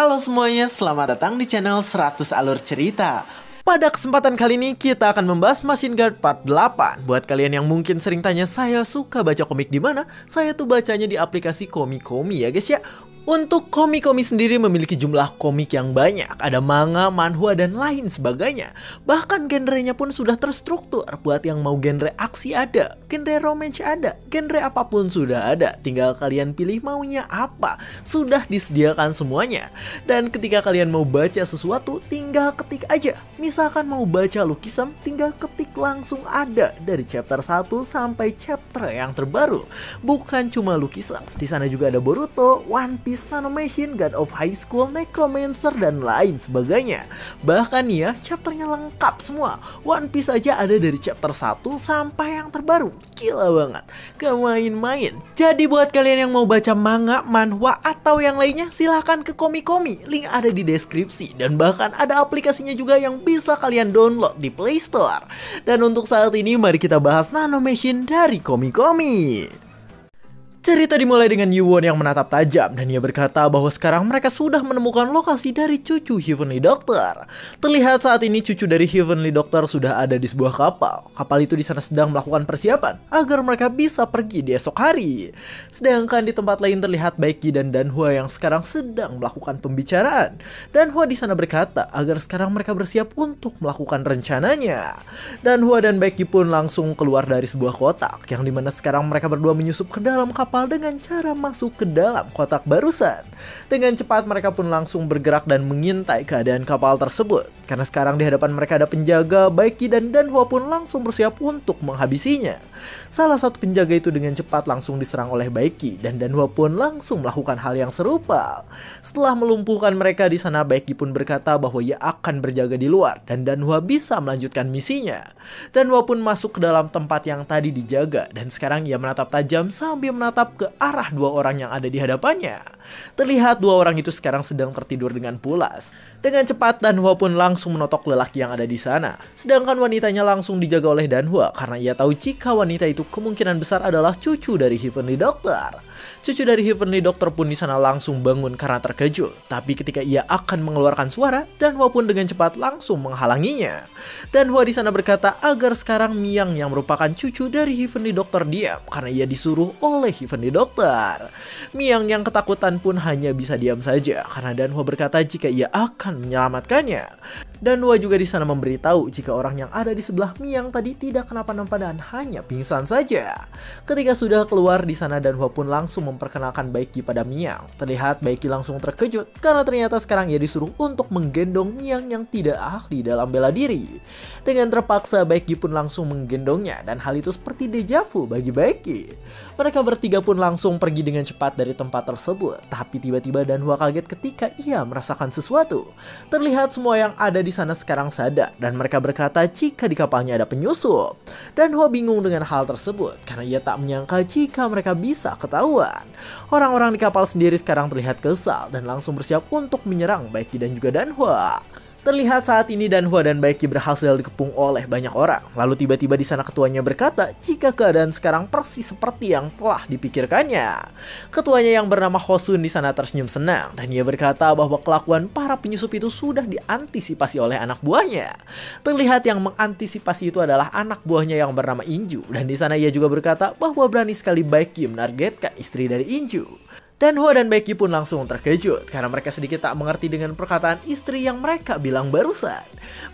Halo semuanya, selamat datang di channel 100 Alur Cerita. Pada kesempatan kali ini kita akan membahas Machine Guard Part 8. Buat kalian yang mungkin sering tanya saya suka baca komik di mana? Saya tuh bacanya di aplikasi Komi-Komi ya guys ya. Untuk Komi-Komi sendiri memiliki jumlah komik yang banyak, ada manga, manhwa, dan lain sebagainya. Bahkan genrenya pun sudah terstruktur, buat yang mau genre aksi ada, genre romance ada, genre apa pun sudah ada. Tinggal kalian pilih maunya apa, sudah disediakan semuanya. Dan ketika kalian mau baca sesuatu, tinggal ketik aja. Misalkan mau baca lukisan, tinggal ketik langsung ada dari chapter 1 sampai chapter yang terbaru. Bukan cuma lukisan, di sana juga ada Boruto, One Piece, Beast Nanomachine, God of High School, Necromancer, dan lain sebagainya. Bahkan ya, chapternya lengkap semua. One Piece aja ada dari chapter 1 sampai yang terbaru. Gila banget. Gak main-main. Jadi buat kalian yang mau baca manga, manhwa, atau yang lainnya, silahkan ke Komi-Komi. Link ada di deskripsi. Dan bahkan ada aplikasinya juga yang bisa kalian download di Play Store. Dan untuk saat ini, mari kita bahas Nanomachine dari Komi-Komi. Cerita dimulai dengan Yuwon yang menatap tajam dan ia berkata bahwa sekarang mereka sudah menemukan lokasi dari cucu Heavenly Doctor. Terlihat saat ini cucu dari Heavenly Doctor sudah ada di sebuah kapal. Kapal itu di sana sedang melakukan persiapan agar mereka bisa pergi di esok hari. Sedangkan di tempat lain terlihat Baiki dan Danhua yang sekarang sedang melakukan pembicaraan. Danhua di sana berkata agar sekarang mereka bersiap untuk melakukan rencananya. Danhua dan Baiki pun langsung keluar dari sebuah kotak yang di mana sekarang mereka berdua menyusup ke dalam kapal kapal dengan cara masuk ke dalam kotak barusan. Dengan cepat mereka pun langsung bergerak dan mengintai keadaan kapal tersebut. Karena sekarang di hadapan mereka ada penjaga, Baiki dan Danhua pun langsung bersiap untuk menghabisinya. Salah satu penjaga itu dengan cepat langsung diserang oleh Baiki dan Danhua pun langsung melakukan hal yang serupa. Setelah melumpuhkan mereka di sana, Baiki pun berkata bahwa ia akan berjaga di luar dan Danhua bisa melanjutkan misinya. Danhua pun masuk ke dalam tempat yang tadi dijaga dan sekarang ia menatap tajam sambil menatap menatap ke arah dua orang yang ada di hadapannya. Terlihat dua orang itu sekarang sedang tertidur dengan pulas. Dengan cepat Danhua pun langsung menotok lelaki yang ada di sana. Sedangkan wanitanya langsung dijaga oleh Danhua karena ia tahu jika wanita itu kemungkinan besar adalah cucu dari Heavenly Doctor. Cucu dari Heavenly Doctor pun di sana langsung bangun karena terkejut. Tapi ketika ia akan mengeluarkan suara, Danhua pun dengan cepat langsung menghalanginya. Danhua di sana berkata agar sekarang Miang yang merupakan cucu dari Heavenly Doctor diam karena ia disuruh oleh Heavenly Doctor. Miang yang ketakutan pun hanya bisa diam saja karena Danhua berkata jika ia akan menyelamatkannya. Danhua juga di sana memberitahu jika orang yang ada di sebelah Miang tadi tidak kenapa-napa dan hanya pingsan saja. Ketika sudah keluar di sana Danhua pun langsung memperkenalkan Baiki pada Miang. Terlihat Baiki langsung terkejut karena ternyata sekarang ia disuruh untuk menggendong Miang yang tidak ahli dalam bela diri. Dengan terpaksa Baiki pun langsung menggendongnya dan hal itu seperti dejavu bagi Baiki. Mereka bertiga pun langsung pergi dengan cepat dari tempat tersebut. Tapi tiba-tiba Danhua kaget ketika ia merasakan sesuatu. Terlihat semua yang ada di di sana sekarang sadar dan mereka berkata jika di kapalnya ada penyusup. Dan Hua bingung dengan hal tersebut karena ia tak menyangka jika mereka bisa ketahuan. Orang-orang di kapal sendiri sekarang terlihat kesal dan langsung bersiap untuk menyerang Baiki dan juga Danhua. Terlihat saat ini Danhua dan Baiki berhasil dikepung oleh banyak orang. Lalu tiba-tiba di sana ketuanya berkata jika keadaan sekarang persis seperti yang telah dipikirkannya. Ketuanya yang bernama Hosun di sana tersenyum senang dan ia berkata bahwa kelakuan para penyusup itu sudah diantisipasi oleh anak buahnya. Terlihat yang mengantisipasi itu adalah anak buahnya yang bernama Inju dan di sana ia juga berkata bahwa berani sekali Baiki menargetkan istri dari Inju. Dan Hua dan Becky pun langsung terkejut karena mereka sedikit tak mengerti dengan perkataan istri yang mereka bilang barusan.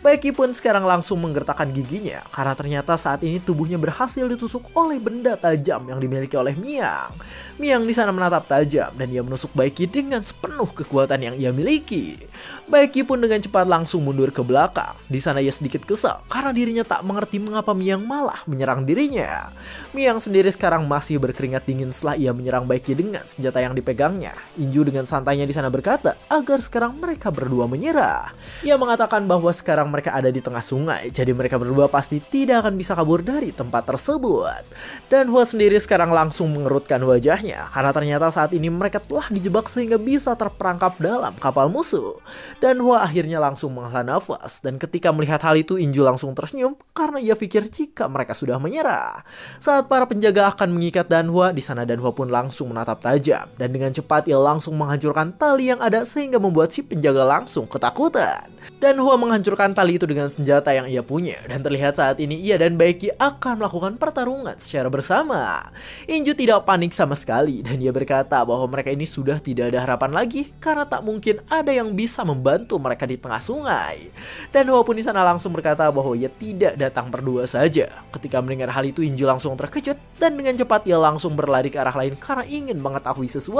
Becky pun sekarang langsung menggertakkan giginya karena ternyata saat ini tubuhnya berhasil ditusuk oleh benda tajam yang dimiliki oleh Miang. Miang di sana menatap tajam dan ia menusuk Becky dengan sepenuh kekuatan yang ia miliki. Becky pun dengan cepat langsung mundur ke belakang. Di sana ia sedikit kesal karena dirinya tak mengerti mengapa Miang malah menyerang dirinya. Miang sendiri sekarang masih berkeringat dingin setelah ia menyerang Becky dengan senjata yang dipegangnya. Inju dengan santainya di sana berkata agar sekarang mereka berdua menyerah. Ia mengatakan bahwa sekarang mereka ada di tengah sungai, jadi mereka berdua pasti tidak akan bisa kabur dari tempat tersebut. Dan Hua sendiri sekarang langsung mengerutkan wajahnya karena ternyata saat ini mereka telah dijebak sehingga bisa terperangkap dalam kapal musuh. Dan Hua akhirnya langsung menghela nafas dan ketika melihat hal itu Inju langsung tersenyum karena ia pikir jika mereka sudah menyerah. Saat para penjaga akan mengikat Danhua, di sana Danhua pun langsung menatap tajam dan dan dengan cepat ia langsung menghancurkan tali yang ada sehingga membuat si penjaga langsung ketakutan. Dan Hua menghancurkan tali itu dengan senjata yang ia punya dan terlihat saat ini ia dan Baiki akan melakukan pertarungan secara bersama. Inju tidak panik sama sekali dan ia berkata bahwa mereka ini sudah tidak ada harapan lagi karena tak mungkin ada yang bisa membantu mereka di tengah sungai. Dan Hua pun di sana langsung berkata bahwa ia tidak datang berdua saja. Ketika mendengar hal itu Inju langsung terkejut dan dengan cepat ia langsung berlari ke arah lain karena ingin mengetahui sesuatu.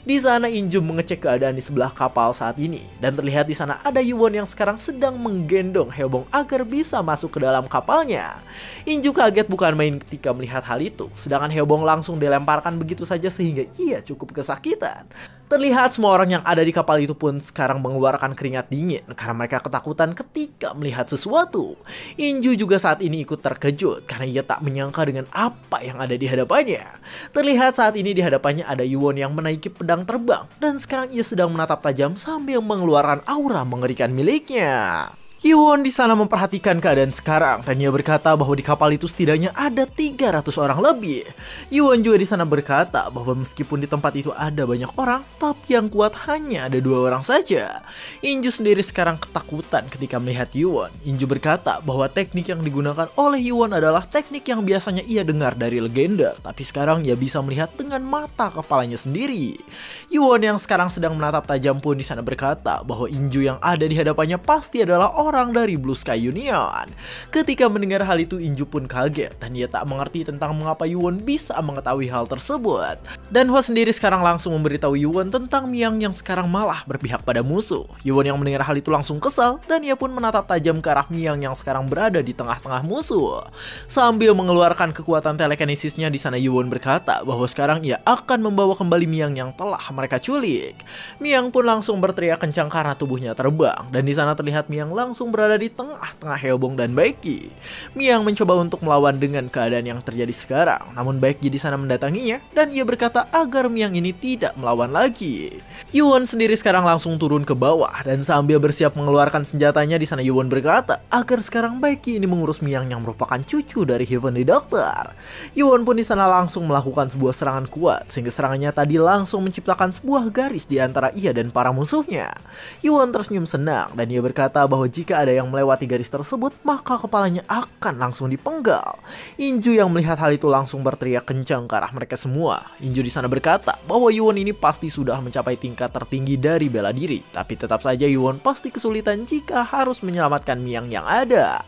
Di sana Inju mengecek keadaan di sebelah kapal saat ini dan terlihat di sana ada Yuwon yang sekarang sedang menggendong Heobong agar bisa masuk ke dalam kapalnya. Inju kaget bukan main ketika melihat hal itu, sedangkan Heobong langsung dilemparkan begitu saja sehingga ia cukup kesakitan. Terlihat semua orang yang ada di kapal itu pun sekarang mengeluarkan keringat dingin karena mereka ketakutan ketika melihat sesuatu. Inju juga saat ini ikut terkejut karena ia tak menyangka dengan apa yang ada di hadapannya. Terlihat saat ini di hadapannya ada Yuwon yang menaiki pedang terbang dan sekarang ia sedang menatap tajam sambil mengeluarkan aura mengerikan miliknya. Yuwon di sana memperhatikan keadaan sekarang dan ia berkata bahwa di kapal itu setidaknya ada 300 orang lebih. Yuwon juga di sana berkata bahwa meskipun di tempat itu ada banyak orang, tapi yang kuat hanya ada dua orang saja. Inju sendiri sekarang ketakutan ketika melihat Yuwon. Inju berkata bahwa teknik yang digunakan oleh Yuwon adalah teknik yang biasanya ia dengar dari legenda, tapi sekarang ia bisa melihat dengan mata kepalanya sendiri. Yuwon yang sekarang sedang menatap tajam pun di sana berkata bahwa Inju yang ada di hadapannya pasti adalah orang orang dari Blue Sky Union. Ketika mendengar hal itu, Inju pun kaget dan ia tak mengerti tentang mengapa Yuwon bisa mengetahui hal tersebut. Dan Hua sendiri sekarang langsung memberitahu Yuwon tentang Miang yang sekarang malah berpihak pada musuh. Yuwon yang mendengar hal itu langsung kesal dan ia pun menatap tajam ke arah Miang yang sekarang berada di tengah-tengah musuh. Sambil mengeluarkan kekuatan telekinesisnya di sana Yuwon berkata bahwa sekarang ia akan membawa kembali Miang yang telah mereka culik. Miang pun langsung berteriak kencang karena tubuhnya terbang dan di sana terlihat Miang langsung langsung berada di tengah-tengah Heobong dan Baiki. Miang mencoba untuk melawan dengan keadaan yang terjadi sekarang, namun Baiki di sana mendatanginya dan ia berkata agar Miang ini tidak melawan lagi. Yuan sendiri sekarang langsung turun ke bawah dan sambil bersiap mengeluarkan senjatanya di sana Yuan berkata agar sekarang Baiki ini mengurus Miang yang merupakan cucu dari Heavenly Doctor. Yuan pun di sana langsung melakukan sebuah serangan kuat sehingga serangannya tadi langsung menciptakan sebuah garis di antara ia dan para musuhnya. Yuan tersenyum senang dan ia berkata bahwa jika jika ada yang melewati garis tersebut, maka kepalanya akan langsung dipenggal. Inju yang melihat hal itu langsung berteriak kencang ke arah mereka semua. Inju di sana berkata bahwa Yuwon ini pasti sudah mencapai tingkat tertinggi dari bela diri, tapi tetap saja Yuwon pasti kesulitan jika harus menyelamatkan Miang yang ada.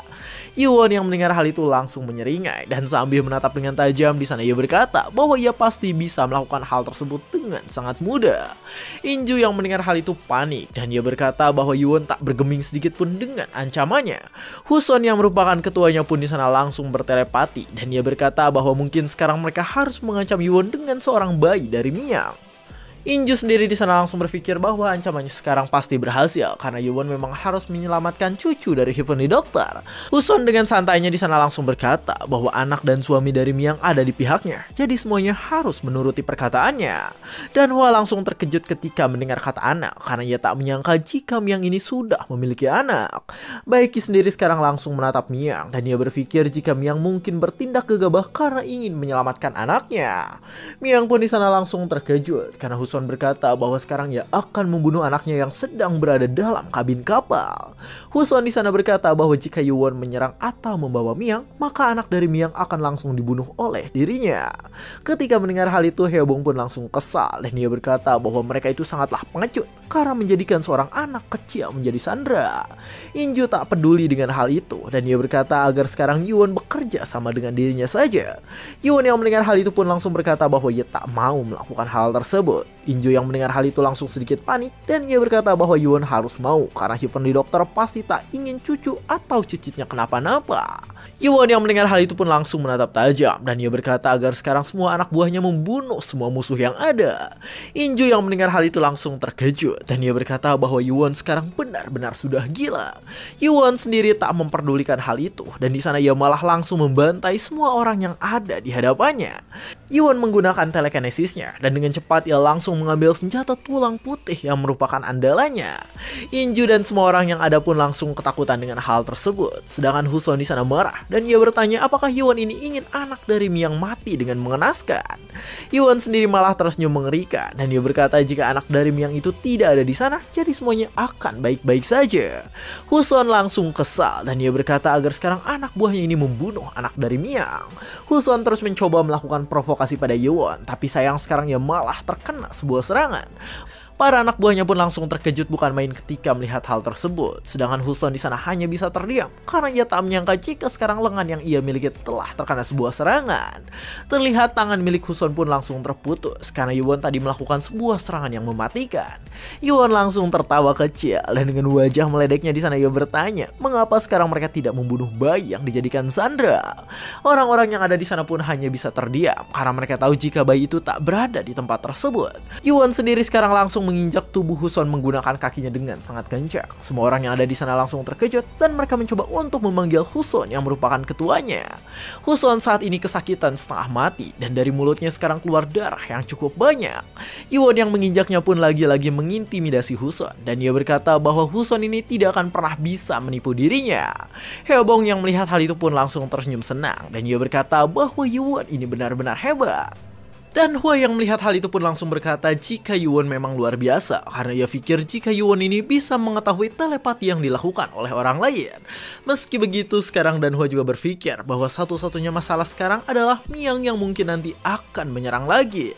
Yuwon yang mendengar hal itu langsung menyeringai dan sambil menatap dengan tajam di sana ia berkata bahwa ia pasti bisa melakukan hal tersebut dengan sangat mudah. Inju yang mendengar hal itu panik dan ia berkata bahwa Yuwon tak bergeming sedikit pun dengan dengan ancamannya. Huson yang merupakan ketuanya pun di sana langsung bertelepati dan ia berkata bahwa mungkin sekarang mereka harus mengancam Yuwon dengan seorang bayi dari Miang. Inju sendiri di sana langsung berpikir bahwa ancamannya sekarang pasti berhasil karena Yuwon memang harus menyelamatkan cucu dari Heavenly Doctor. Huson dengan santainya di sana langsung berkata bahwa anak dan suami dari Miang ada di pihaknya, jadi semuanya harus menuruti perkataannya. Dan Hua langsung terkejut ketika mendengar kata anak karena ia tak menyangka jika Miang ini sudah memiliki anak. Baiki sendiri sekarang langsung menatap Miang dan ia berpikir jika Miang mungkin bertindak gegabah karena ingin menyelamatkan anaknya. Miang pun di sana langsung terkejut karena Huson Huson berkata bahwa sekarang ia akan membunuh anaknya yang sedang berada dalam kabin kapal. Huson di sana berkata bahwa jika Yuwon menyerang atau membawa Miang, maka anak dari Miang akan langsung dibunuh oleh dirinya. Ketika mendengar hal itu, Heobong pun langsung kesal dan dia berkata bahwa mereka itu sangatlah pengecut karena menjadikan seorang anak kecil menjadi sandra. Inju tak peduli dengan hal itu dan dia berkata agar sekarang Yuwon bekerja sama dengan dirinya saja. Yuwon yang mendengar hal itu pun langsung berkata bahwa ia tak mau melakukan hal tersebut. Injo yang mendengar hal itu langsung sedikit panik dan ia berkata bahwa Yuan harus mau karena Heavenly Doctor pasti tak ingin cucu atau cicitnya kenapa-napa. Yuan yang mendengar hal itu pun langsung menatap tajam dan ia berkata agar sekarang semua anak buahnya membunuh semua musuh yang ada. Injo yang mendengar hal itu langsung terkejut dan ia berkata bahwa Yuan sekarang benar-benar sudah gila. Yuan sendiri tak memperdulikan hal itu dan di sana ia malah langsung membantai semua orang yang ada di hadapannya. Yuan menggunakan telekinesisnya dan dengan cepat ia langsung mengambil senjata tulang putih yang merupakan andalannya. Inju dan semua orang yang ada pun langsung ketakutan dengan hal tersebut. Sedangkan Huson di sana marah dan ia bertanya apakah Yuan ini ingin anak dari Miang mati dengan mengenaskan. Yuan sendiri malah tersenyum mengerikan dan dia berkata jika anak dari Miang itu tidak ada di sana, jadi semuanya akan baik-baik saja. Huson langsung kesal dan dia berkata agar sekarang anak buahnya ini membunuh anak dari Miang. Huson terus mencoba melakukan provokasi provokasi pada Yuan, tapi sayang sekarang ia malah terkena sebuah serangan. Para anak buahnya pun langsung terkejut bukan main ketika melihat hal tersebut. Sedangkan Huson di sana hanya bisa terdiam karena ia tak menyangka jika sekarang lengan yang ia miliki telah terkena sebuah serangan. Terlihat tangan milik Huson pun langsung terputus karena Yuan tadi melakukan sebuah serangan yang mematikan. Yuan langsung tertawa kecil dan dengan wajah meledeknya di sana ia bertanya, mengapa sekarang mereka tidak membunuh bayi yang dijadikan Sandra? Orang-orang yang ada di sana pun hanya bisa terdiam karena mereka tahu jika bayi itu tak berada di tempat tersebut. Yuan sendiri sekarang langsung menginjak tubuh Huson menggunakan kakinya dengan sangat kencang. Semua orang yang ada di sana langsung terkejut dan mereka mencoba untuk memanggil Huson yang merupakan ketuanya. Huson saat ini kesakitan setengah mati dan dari mulutnya sekarang keluar darah yang cukup banyak. Yuan yang menginjaknya pun lagi-lagi mengintimidasi Huson dan ia berkata bahwa Huson ini tidak akan pernah bisa menipu dirinya. Hebong yang melihat hal itu pun langsung tersenyum senang dan ia berkata bahwa Yuan ini benar-benar hebat. Dan Hua yang melihat hal itu pun langsung berkata jika Yuan memang luar biasa karena ia pikir jika Yuan ini bisa mengetahui telepati yang dilakukan oleh orang lain. Meski begitu sekarang Dan Hua juga berpikir bahwa satu-satunya masalah sekarang adalah Miang yang mungkin nanti akan menyerang lagi.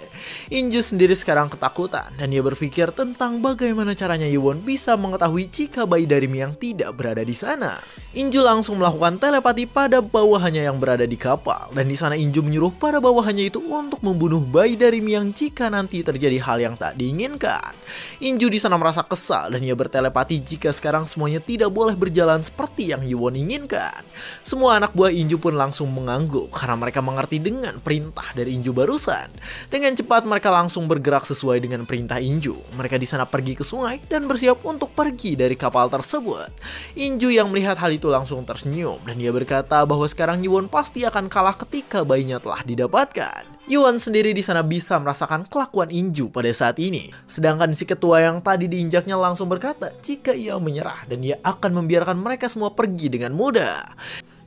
Inju sendiri sekarang ketakutan dan ia berpikir tentang bagaimana caranya Yuan bisa mengetahui jika bayi dari Miang tidak berada di sana. Inju langsung melakukan telepati pada bawahannya yang berada di kapal dan di sana Inju menyuruh para bawahannya itu untuk membunuh bayi dari Miang jika nanti terjadi hal yang tak diinginkan. Inju di sana merasa kesal dan ia bertelepati jika sekarang semuanya tidak boleh berjalan seperti yang Yuwon inginkan. Semua anak buah Inju pun langsung mengangguk karena mereka mengerti dengan perintah dari Inju barusan. Dengan cepat mereka langsung bergerak sesuai dengan perintah Inju. Mereka di sana pergi ke sungai dan bersiap untuk pergi dari kapal tersebut. Inju yang melihat hal itu langsung tersenyum dan ia berkata bahwa sekarang Yuwon pasti akan kalah ketika bayinya telah didapatkan. Yuan sendiri di sana bisa merasakan kelakuan Inju pada saat ini. Sedangkan si ketua yang tadi diinjaknya langsung berkata jika ia menyerah dan ia akan membiarkan mereka semua pergi dengan mudah.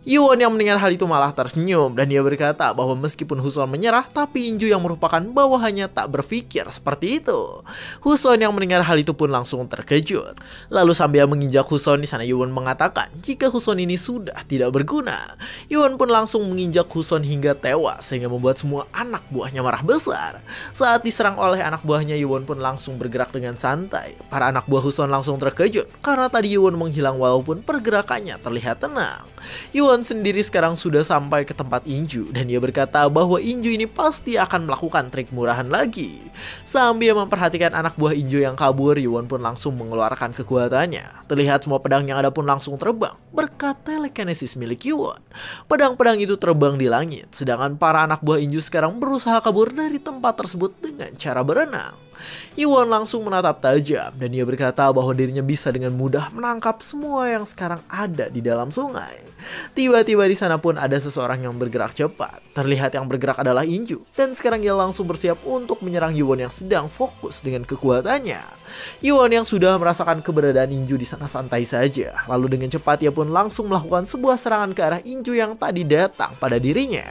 Yuan yang mendengar hal itu malah tersenyum dan dia berkata bahwa meskipun Huson menyerah, tapi Inju yang merupakan bawahannya tak berpikir seperti itu. Huson yang mendengar hal itu pun langsung terkejut. Lalu sambil menginjak Huson di sana Yuan mengatakan jika Huson ini sudah tidak berguna. Yuan pun langsung menginjak Huson hingga tewas sehingga membuat semua anak buahnya marah besar. Saat diserang oleh anak buahnya Yuan pun langsung bergerak dengan santai. Para anak buah Huson langsung terkejut karena tadi Yuan menghilang walaupun pergerakannya terlihat tenang. Yuan sendiri sekarang sudah sampai ke tempat Inju dan dia berkata bahwa Inju ini pasti akan melakukan trik murahan lagi. Sambil memperhatikan anak buah Inju yang kabur, Yuan pun langsung mengeluarkan kekuatannya. Terlihat semua pedang yang ada pun langsung terbang berkat telekinesis milik Yuan. Pedang-pedang itu terbang di langit, sedangkan para anak buah Inju sekarang berusaha kabur dari tempat tersebut dengan cara berenang. Yuan langsung menatap tajam dan ia berkata bahwa dirinya bisa dengan mudah menangkap semua yang sekarang ada di dalam sungai. Tiba-tiba di sana pun ada seseorang yang bergerak cepat. Terlihat yang bergerak adalah Inju dan sekarang ia langsung bersiap untuk menyerang Yuan yang sedang fokus dengan kekuatannya. Yuan yang sudah merasakan keberadaan Inju di sana santai saja. Lalu dengan cepat ia pun langsung melakukan sebuah serangan ke arah Inju yang tadi datang pada dirinya.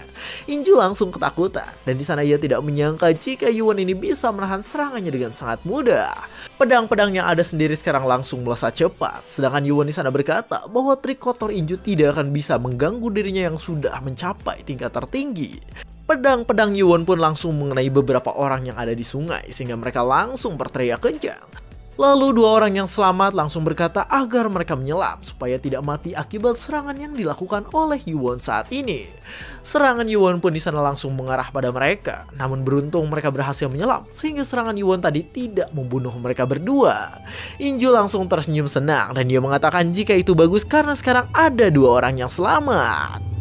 Inju langsung ketakutan dan di sana ia tidak menyangka jika Yuan ini bisa menahan serangan serangannya dengan sangat mudah. Pedang-pedang yang ada sendiri sekarang langsung melesat cepat, sedangkan Yuan di sana berkata bahwa trik kotor Inju tidak akan bisa mengganggu dirinya yang sudah mencapai tingkat tertinggi. Pedang-pedang Yuan pun langsung mengenai beberapa orang yang ada di sungai sehingga mereka langsung berteriak kencang. Lalu dua orang yang selamat langsung berkata agar mereka menyelam supaya tidak mati akibat serangan yang dilakukan oleh Yuan saat ini. Serangan Yuan pun di sana langsung mengarah pada mereka. Namun beruntung mereka berhasil menyelam sehingga serangan Yuan tadi tidak membunuh mereka berdua. Inju langsung tersenyum senang dan dia mengatakan jika itu bagus karena sekarang ada dua orang yang selamat.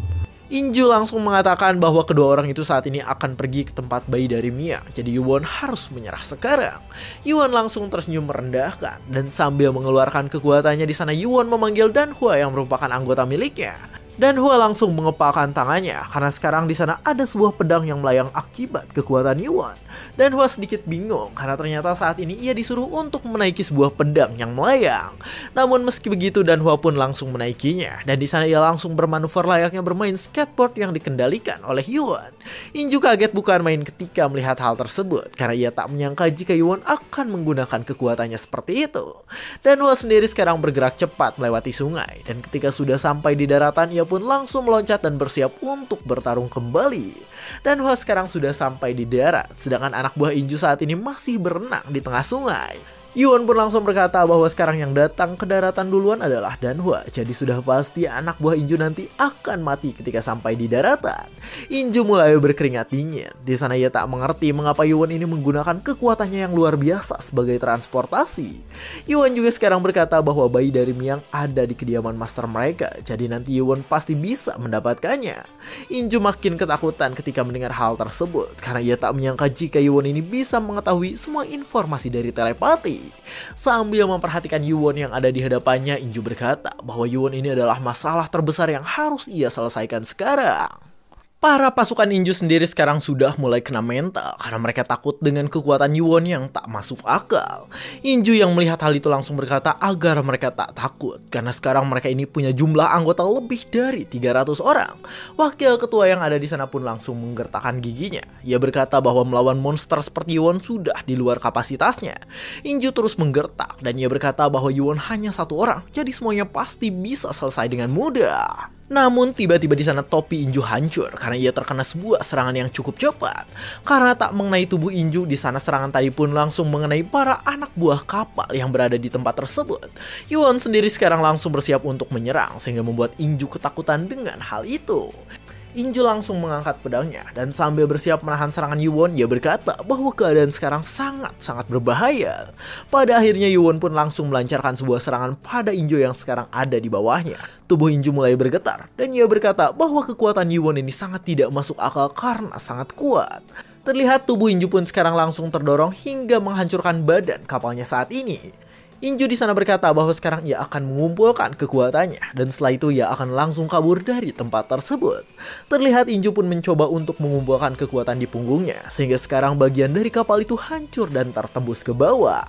Inju langsung mengatakan bahwa kedua orang itu saat ini akan pergi ke tempat bayi dari Mia, jadi Yuan harus menyerah sekarang. Yuan langsung tersenyum merendahkan, dan sambil mengeluarkan kekuatannya di sana Yuan memanggil Dan Hua yang merupakan anggota miliknya. Dan Hua langsung mengepalkan tangannya karena sekarang di sana ada sebuah pedang yang melayang akibat kekuatan Yuan. Dan Hua sedikit bingung karena ternyata saat ini ia disuruh untuk menaiki sebuah pedang yang melayang. Namun meski begitu dan Hua pun langsung menaikinya dan di sana ia langsung bermanuver layaknya bermain skateboard yang dikendalikan oleh Yuan. Inju kaget bukan main ketika melihat hal tersebut karena ia tak menyangka jika Yuan akan menggunakan kekuatannya seperti itu. Dan Hua sendiri sekarang bergerak cepat melewati sungai dan ketika sudah sampai di daratan ia pun langsung meloncat dan bersiap untuk bertarung kembali. Dan Hua sekarang sudah sampai di darat, sedangkan anak buah Inju saat ini masih berenang di tengah sungai. Yuan pun langsung berkata bahwa sekarang yang datang ke daratan duluan adalah Danhua. Jadi sudah pasti anak buah Inju nanti akan mati ketika sampai di daratan. Inju mulai berkeringat dingin. Di sana ia tak mengerti mengapa Yuan ini menggunakan kekuatannya yang luar biasa sebagai transportasi. Yuan juga sekarang berkata bahwa bayi dari Miang ada di kediaman master mereka. Jadi nanti Yuan pasti bisa mendapatkannya. Inju makin ketakutan ketika mendengar hal tersebut. Karena ia tak menyangka jika Yuan ini bisa mengetahui semua informasi dari telepati. Sambil memperhatikan Yuwon yang ada di hadapannya, Inju berkata bahwa Yuwon ini adalah masalah terbesar yang harus ia selesaikan sekarang. Para pasukan Inju sendiri sekarang sudah mulai kena mental karena mereka takut dengan kekuatan Yuwon yang tak masuk akal. Inju yang melihat hal itu langsung berkata agar mereka tak takut karena sekarang mereka ini punya jumlah anggota lebih dari 300 orang. Wakil ketua yang ada di sana pun langsung menggertakkan giginya. Ia berkata bahwa melawan monster seperti Yuwon sudah di luar kapasitasnya. Inju terus menggertak dan ia berkata bahwa Yuwon hanya satu orang, jadi semuanya pasti bisa selesai dengan mudah. Namun tiba-tiba di sana topi Inju hancur karena ia terkena sebuah serangan yang cukup cepat. Karena tak mengenai tubuh Inju, di sana serangan tadi pun langsung mengenai para anak buah kapal yang berada di tempat tersebut. Yuan sendiri sekarang langsung bersiap untuk menyerang sehingga membuat Inju ketakutan dengan hal itu. Inju langsung mengangkat pedangnya dan sambil bersiap menahan serangan Yuwon, ia berkata bahwa keadaan sekarang sangat-sangat berbahaya. Pada akhirnya Yuwon pun langsung melancarkan sebuah serangan pada Inju yang sekarang ada di bawahnya. Tubuh Inju mulai bergetar dan ia berkata bahwa kekuatan Yuwon ini sangat tidak masuk akal karena sangat kuat. Terlihat tubuh Inju pun sekarang langsung terdorong hingga menghancurkan badan kapalnya saat ini. Inju di sana berkata bahwa sekarang ia akan mengumpulkan kekuatannya dan setelah itu ia akan langsung kabur dari tempat tersebut. Terlihat Inju pun mencoba untuk mengumpulkan kekuatan di punggungnya sehingga sekarang bagian dari kapal itu hancur dan tertembus ke bawah.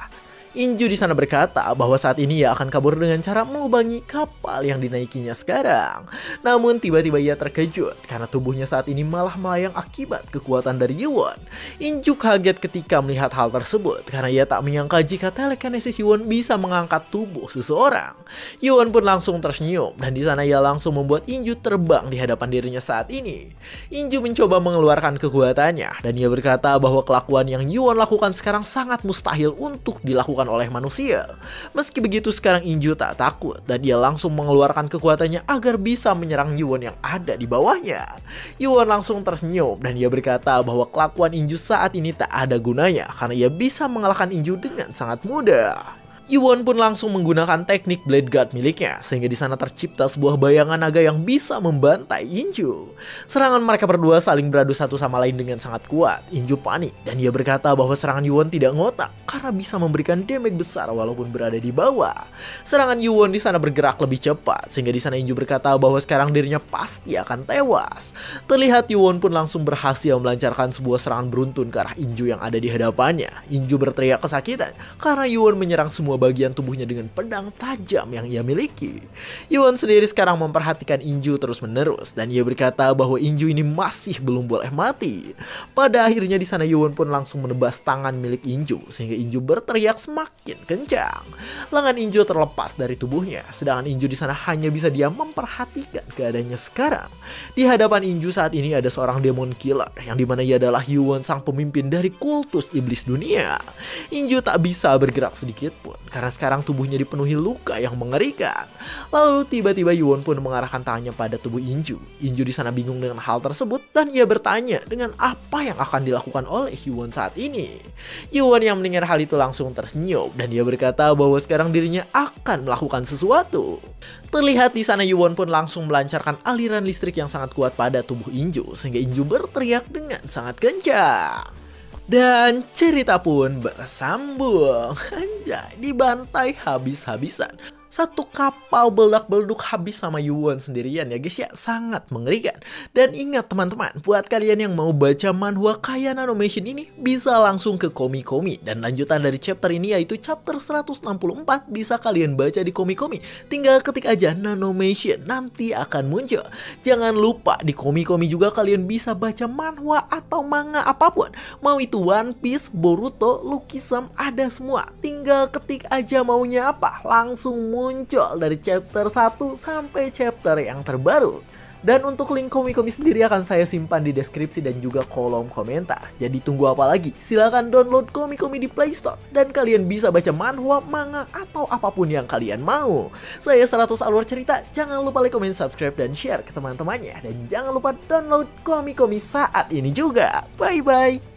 Inju di sana berkata bahwa saat ini ia akan kabur dengan cara melubangi kapal yang dinaikinya sekarang. Namun tiba-tiba ia terkejut karena tubuhnya saat ini malah melayang akibat kekuatan dari Yuwon. Inju kaget ketika melihat hal tersebut karena ia tak menyangka jika telekinesis Yuwon bisa mengangkat tubuh seseorang. Yuwon pun langsung tersenyum dan di sana ia langsung membuat Inju terbang di hadapan dirinya saat ini. Inju mencoba mengeluarkan kekuatannya dan ia berkata bahwa kelakuan yang Yuwon lakukan sekarang sangat mustahil untuk dilakukan dilakukan oleh manusia. Meski begitu sekarang Inju tak takut dan dia langsung mengeluarkan kekuatannya agar bisa menyerang Yuan yang ada di bawahnya. Yuan langsung tersenyum dan dia berkata bahwa kelakuan Inju saat ini tak ada gunanya karena ia bisa mengalahkan Inju dengan sangat mudah. Yuwon pun langsung menggunakan teknik Blade Guard miliknya, sehingga di sana tercipta sebuah bayangan naga yang bisa membantai Inju. Serangan mereka berdua saling beradu satu sama lain dengan sangat kuat. Inju panik, dan ia berkata bahwa serangan Yuwon tidak ngotak, karena bisa memberikan damage besar walaupun berada di bawah. Serangan Yuwon di sana bergerak lebih cepat, sehingga di sana Inju berkata bahwa sekarang dirinya pasti akan tewas. Terlihat Yuwon pun langsung berhasil melancarkan sebuah serangan beruntun ke arah Inju yang ada di hadapannya. Inju berteriak kesakitan, karena Yuwon menyerang semua bagian tubuhnya dengan pedang tajam yang ia miliki. Yuan sendiri sekarang memperhatikan Inju terus-menerus dan ia berkata bahwa Inju ini masih belum boleh mati. Pada akhirnya di sana Yuan pun langsung menebas tangan milik Inju sehingga Inju berteriak semakin kencang. Lengan Inju terlepas dari tubuhnya, sedangkan Inju di sana hanya bisa diam memperhatikan keadaannya sekarang. Di hadapan Inju saat ini ada seorang demon killer yang di mana ia adalah Yuan sang pemimpin dari kultus iblis dunia. Inju tak bisa bergerak sedikit pun karena sekarang tubuhnya dipenuhi luka yang mengerikan. Lalu tiba-tiba Yuan pun mengarahkan tangannya pada tubuh Inju. Inju di sana bingung dengan hal tersebut dan ia bertanya dengan apa yang akan dilakukan oleh Yuan saat ini. Yuan yang mendengar hal itu langsung tersenyum dan dia berkata bahwa sekarang dirinya akan melakukan sesuatu. Terlihat di sana Yuan pun langsung melancarkan aliran listrik yang sangat kuat pada tubuh Inju sehingga Inju berteriak dengan sangat kencang. Dan cerita pun bersambung. Anjay, dibantai habis-habisan. Satu kapal beldak-belduk habis sama Yuwon sendirian ya guys ya, sangat mengerikan. Dan ingat teman-teman, buat kalian yang mau baca manhwa kaya Nanomation ini, bisa langsung ke Komi-Komi. Dan lanjutan dari chapter ini yaitu chapter 164 bisa kalian baca di Komi-Komi. Tinggal ketik aja Nanomation, nanti akan muncul. Jangan lupa di Komi-Komi juga kalian bisa baca manhwa atau manga apa pun. Mau itu One Piece, Boruto, Lukisam, ada semua. Tinggal ketik aja maunya apa, langsung muncul dari chapter 1 sampai chapter yang terbaru. Dan untuk link komik-komik sendiri akan saya simpan di deskripsi dan juga kolom komentar. Jadi tunggu apa lagi? Silahkan download komik-komik di Play Store. Dan kalian bisa baca manhwa, manga, atau apa pun yang kalian mau. Saya 100 alur cerita, jangan lupa like, comment, subscribe, dan share ke teman-temannya. Dan jangan lupa download komik-komik saat ini juga. Bye-bye!